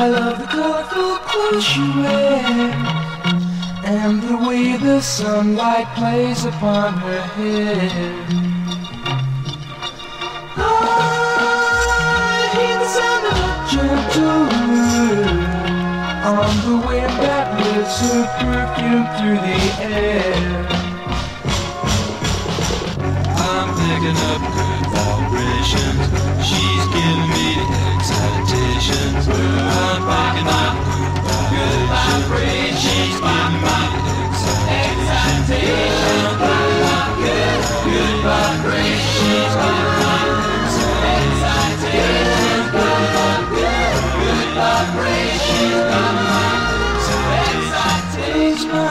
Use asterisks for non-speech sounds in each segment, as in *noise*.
I love the colorful clothes she wears and the way the sunlight plays upon her hair. I hear the sound of a gentle wind on the wind that lifts her perfume through the air. I'm picking up good vibrations. She's giving me excitations. I'm picking good vibrations. She's giving me the excitations. Good, good vibrations. The excitations. Good, good vibrations. My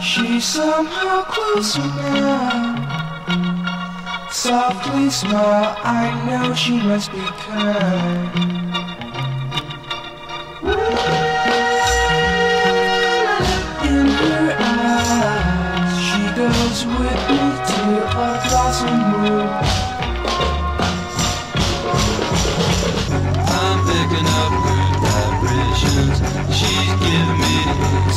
she's somehow closer now. Softly smile, I know she must be kind. She's giving me the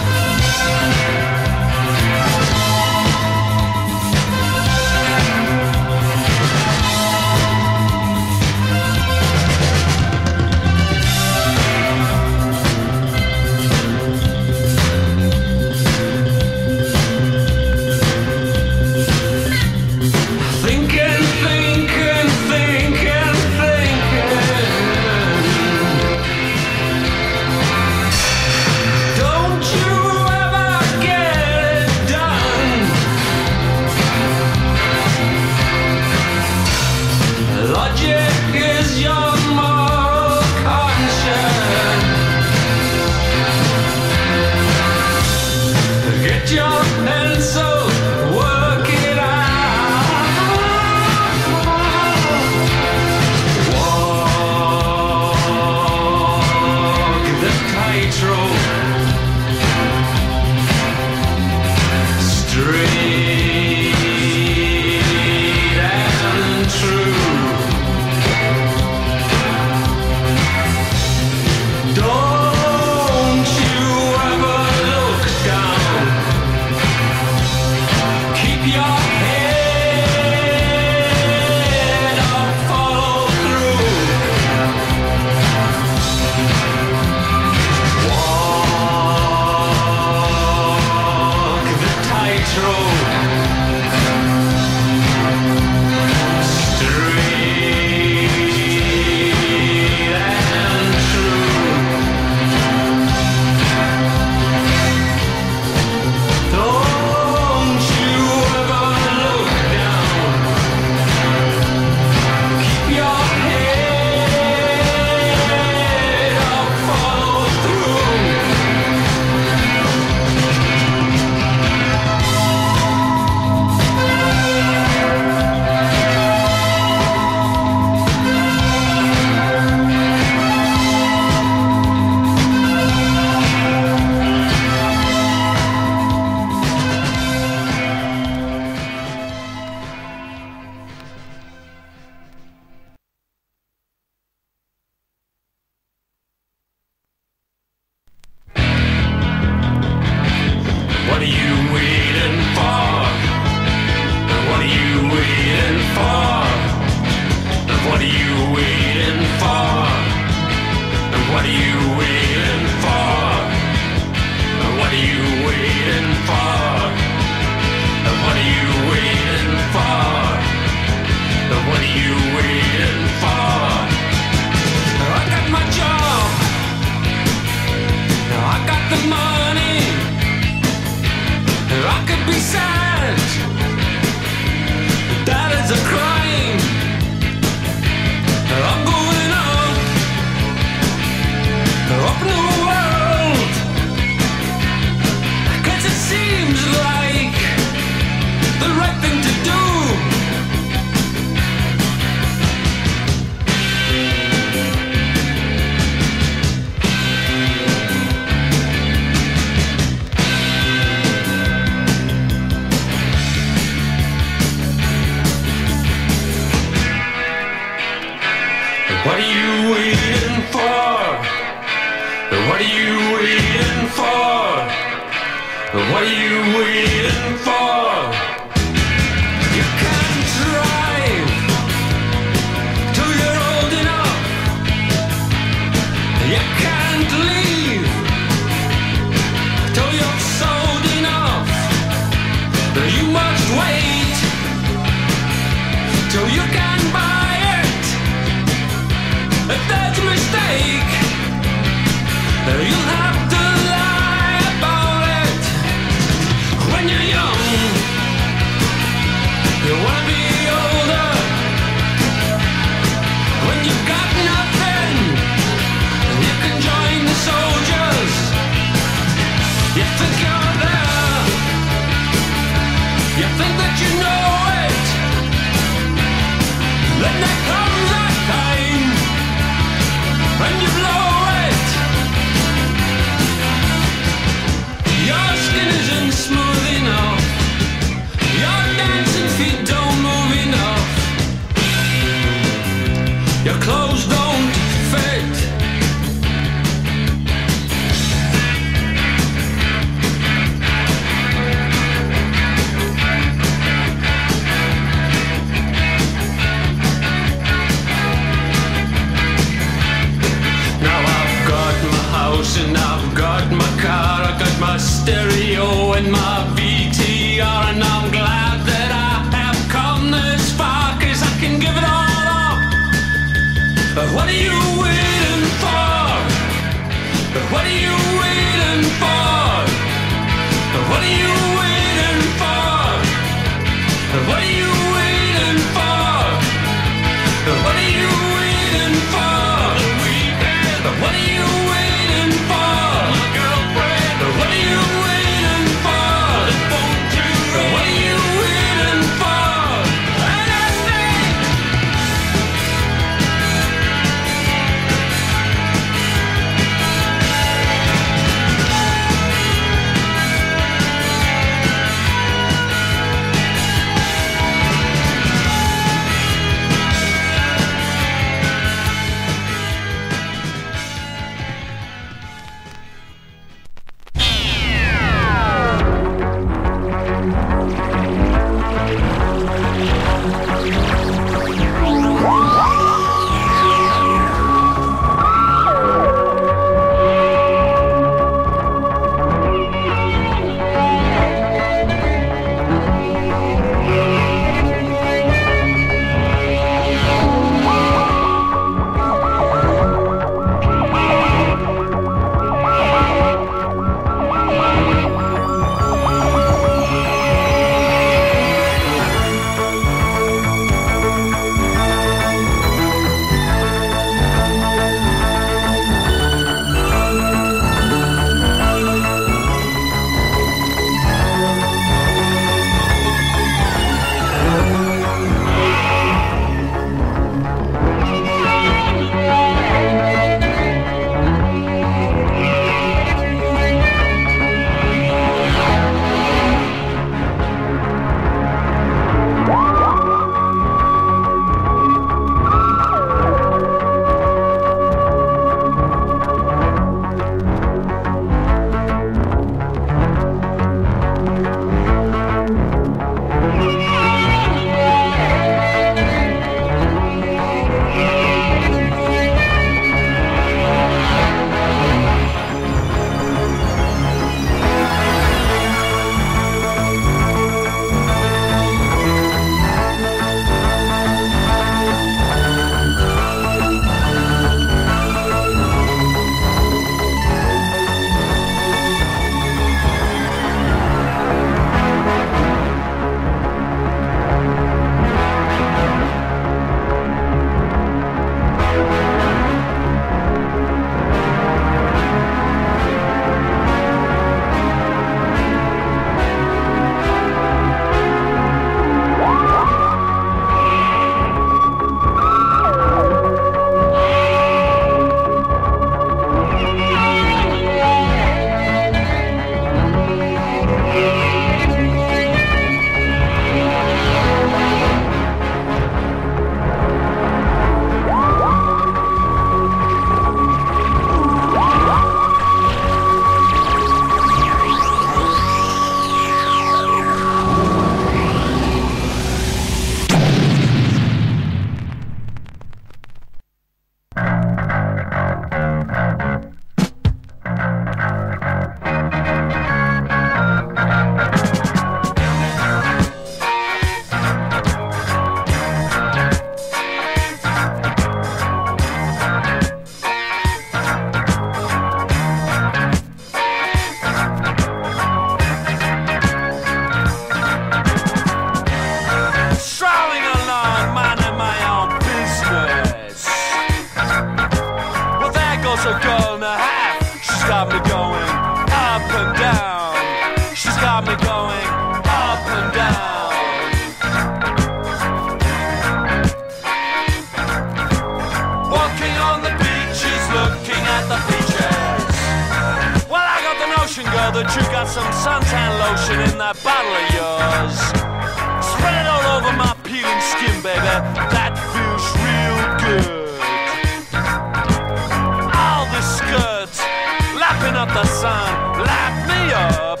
the sun, lap me up.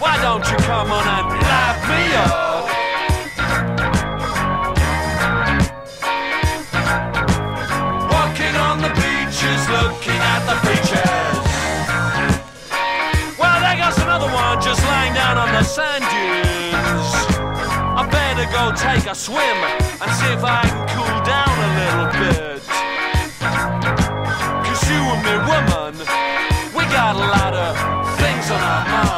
Why don't you come on and light me up? Walking on the beaches, looking at the beaches. Well, there goes another one just lying down on the sand dunes. I better go take a swim and see if I can cool down a little bit. On our minds,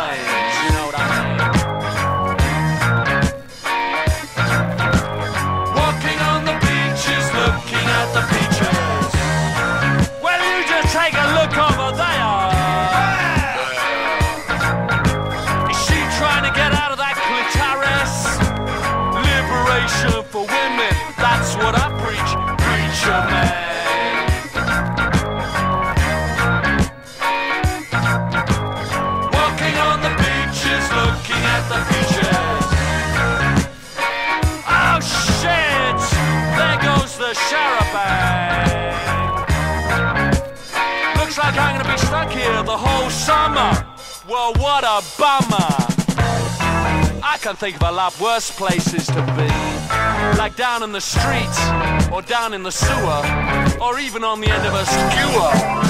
here the whole summer. Well, what a bummer. I can think of a lot worse places to be. Like down in the street, or down in the sewer, or even on the end of a skewer.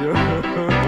trabalho. *laughs*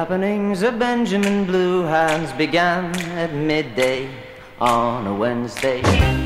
happenings of Benjamin Blue Hands began at midday on a Wednesday.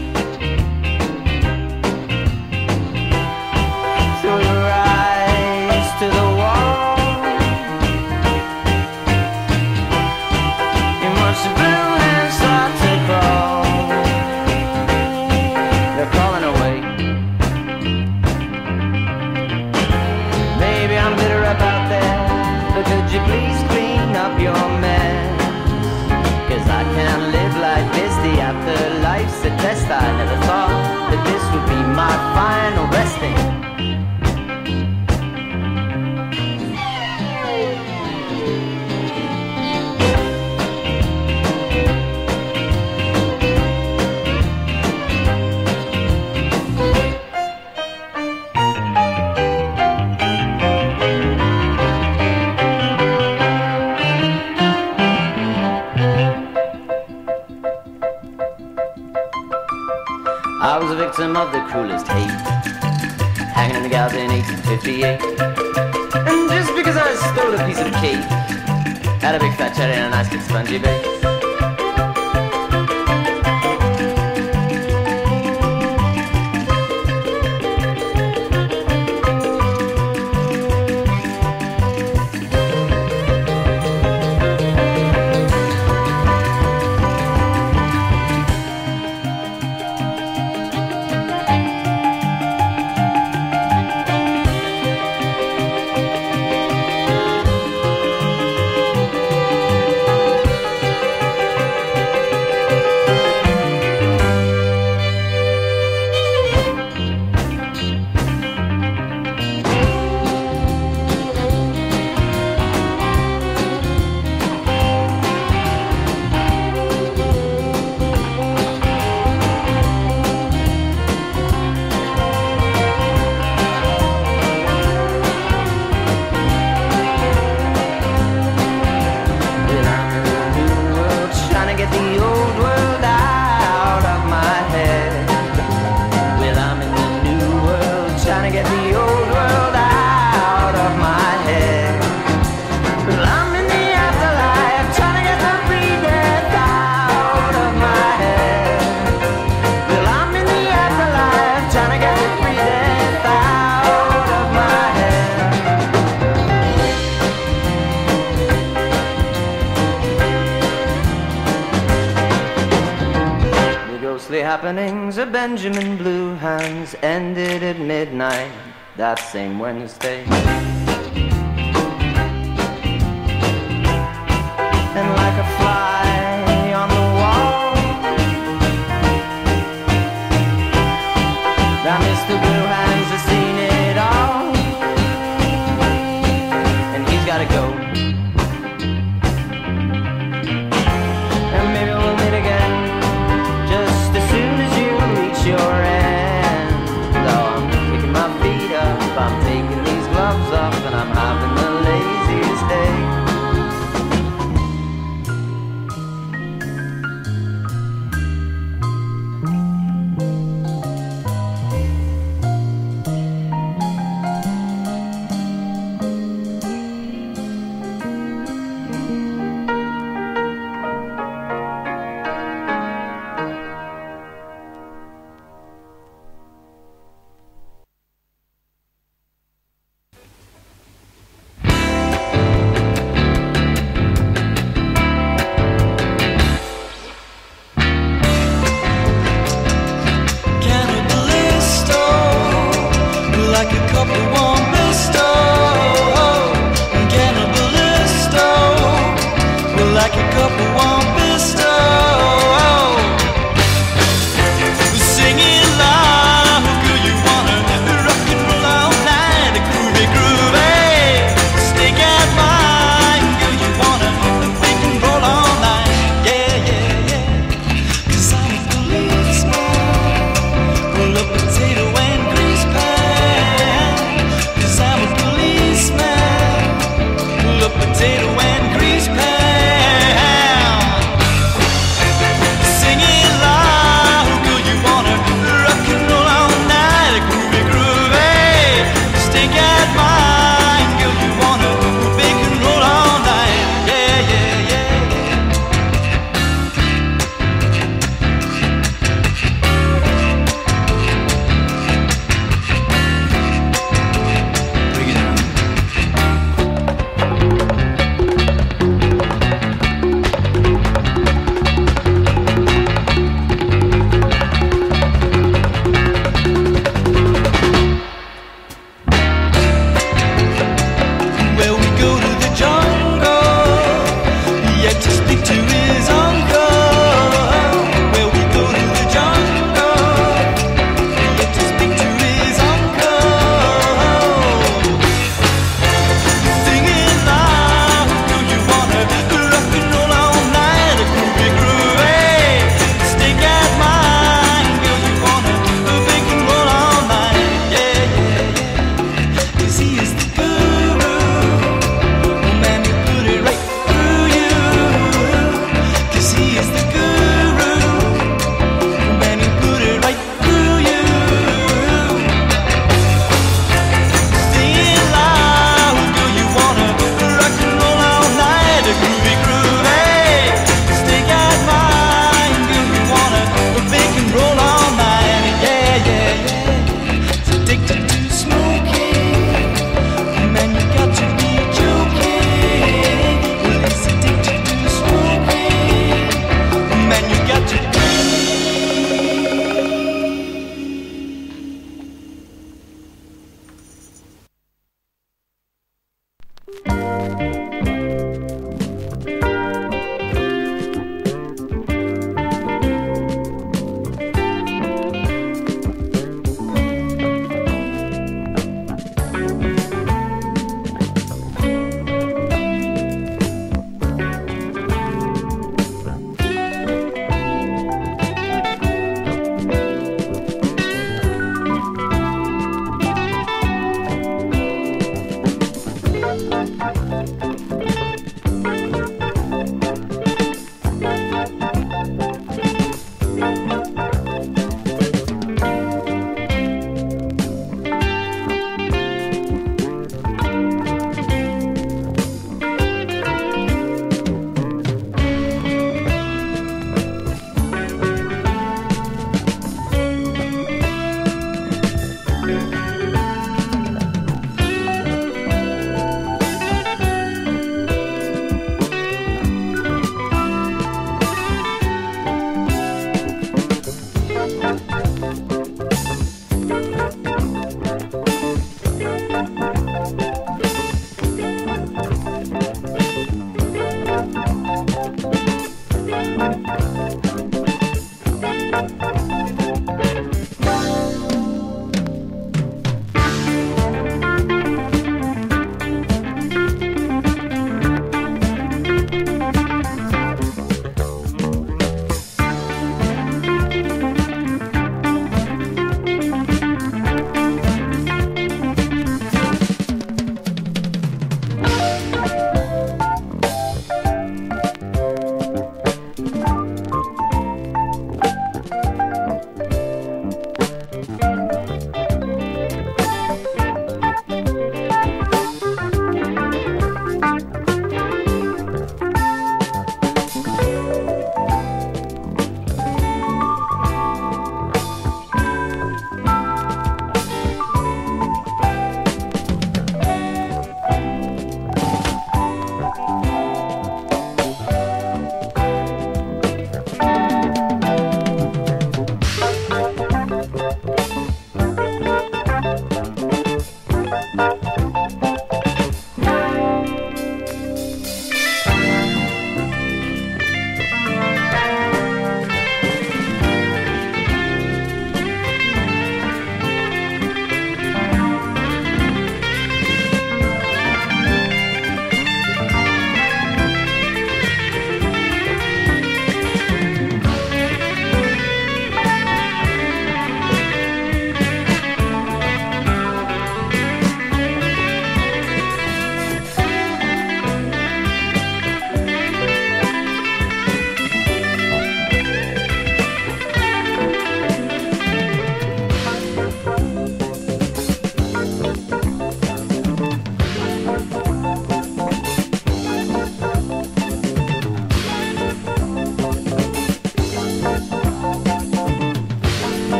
Benjamin Blue Hands ended at midnight that same